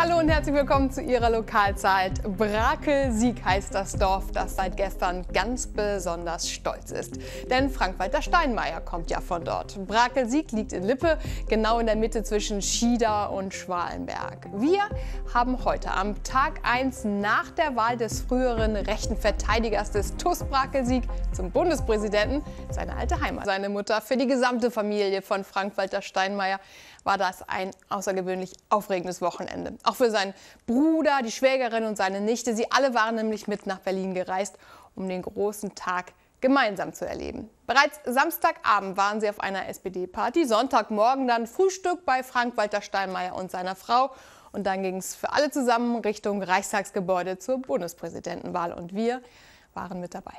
Hallo und herzlich willkommen zu Ihrer Lokalzeit. Brakel-Sieg heißt das Dorf, das seit gestern ganz besonders stolz ist. Denn Frank-Walter Steinmeier kommt ja von dort. Brakel-Sieg liegt in Lippe, genau in der Mitte zwischen Schieder und Schwalenberg. Wir haben heute am Tag 1 nach der Wahl des früheren rechten Verteidigers des TUS Brakel-Sieg zum Bundespräsidenten seine alte Heimat. Seine Mutter für die gesamte Familie von Frank-Walter Steinmeier war das ein außergewöhnlich aufregendes Wochenende. Auch für seinen Bruder, die Schwägerin und seine Nichte. Sie alle waren nämlich mit nach Berlin gereist, um den großen Tag gemeinsam zu erleben. Bereits Samstagabend waren sie auf einer SPD-Party, Sonntagmorgen dann Frühstück bei Frank-Walter Steinmeier und seiner Frau. Und dann ging es für alle zusammen Richtung Reichstagsgebäude zur Bundespräsidentenwahl. Und wir waren mit dabei.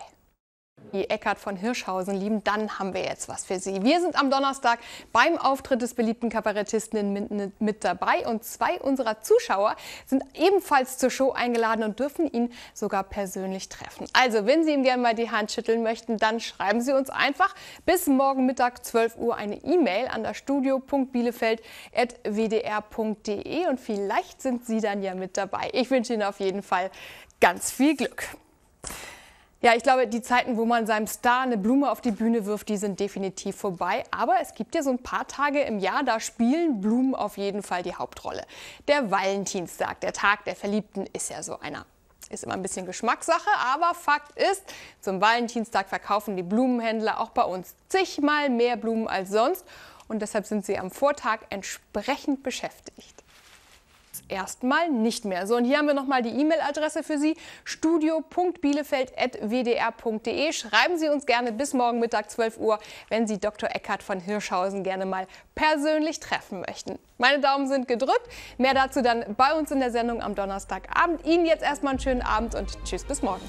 Die Eckhard von Hirschhausen lieben, dann haben wir jetzt was für Sie. Wir sind am Donnerstag beim Auftritt des beliebten Kabarettisten in Minden mit dabei und zwei unserer Zuschauer sind ebenfalls zur Show eingeladen und dürfen ihn sogar persönlich treffen. Also, wenn Sie ihm gerne mal die Hand schütteln möchten, dann schreiben Sie uns einfach bis morgen Mittag 12 Uhr eine E-Mail an das studio.bielefeld.wdr.de und vielleicht sind Sie dann ja mit dabei. Ich wünsche Ihnen auf jeden Fall ganz viel Glück. Ja, ich glaube, die Zeiten, wo man seinem Star eine Blume auf die Bühne wirft, die sind definitiv vorbei. Aber es gibt ja so ein paar Tage im Jahr, da spielen Blumen auf jeden Fall die Hauptrolle. Der Valentinstag, der Tag der Verliebten, ist ja so einer. Ist immer ein bisschen Geschmackssache, aber Fakt ist, zum Valentinstag verkaufen die Blumenhändler auch bei uns zigmal mehr Blumen als sonst. Und deshalb sind sie am Vortag entsprechend beschäftigt erstmal nicht mehr. So, und hier haben wir nochmal die E-Mail-Adresse für Sie, studio.bielefeld.wdr.de. Schreiben Sie uns gerne bis morgen Mittag 12 Uhr, wenn Sie Dr. Eckhard von Hirschhausen gerne mal persönlich treffen möchten. Meine Daumen sind gedrückt. Mehr dazu dann bei uns in der Sendung am Donnerstagabend. Ihnen jetzt erstmal einen schönen Abend und tschüss bis morgen.